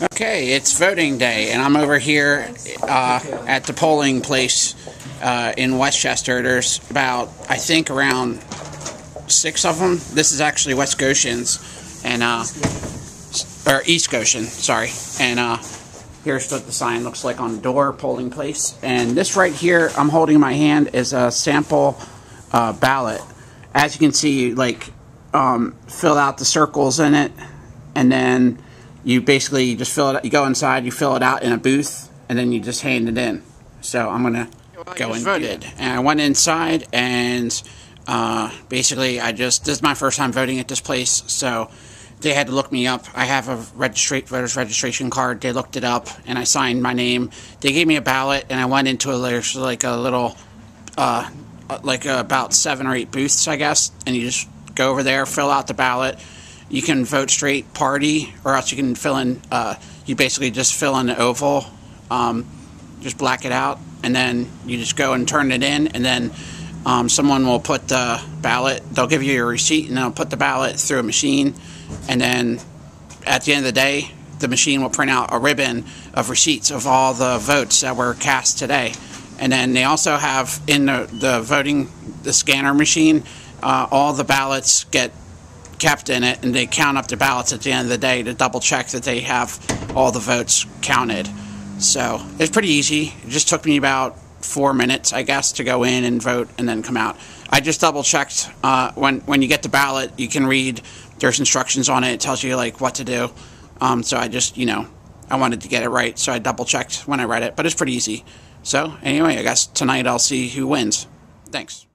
Okay, it's voting day, and I'm over here uh, at the polling place uh, in West Chester. There's about, I think, around six of them. This is actually West Goshen's, and uh, or East Goshen, sorry. And uh, here's what the sign looks like on the door, polling place. And this right here, I'm holding in my hand, is a sample uh, ballot. As you can see, like um, fill out the circles in it, and then you basically just fill it. You go inside, you fill it out in a booth, and then you just hand it in. So I'm gonna go and voted, and I went inside, and uh, basically I just this is my first time voting at this place, so they had to look me up. I have a registra- voter's registration card. They looked it up, and I signed my name. They gave me a ballot, and I went into a like a little, uh, like uh, about seven or eight booths, I guess, and you just go over there, fill out the ballot you can vote straight party, or else you can fill in. Uh, you basically just fill in the oval, um, just black it out, and then you just go and turn it in, and then um, someone will put the ballot. They'll give you your receipt, and they'll put the ballot through a machine, and then at the end of the day, the machine will print out a ribbon of receipts of all the votes that were cast today. And then they also have in the, the voting, the scanner machine, uh, all the ballots get kept in it, and they count up the ballots at the end of the day to double check that they have all the votes counted. So it's pretty easy. It just took me about four minutes, I guess, to go in and vote and then come out. I just double checked uh, when when you get the ballot, you can read. There's instructions on it. It tells you like what to do. Um, so I just you know I wanted to get it right, so I double checked when I read it. But it's pretty easy. So anyway, I guess tonight I'll see who wins. Thanks.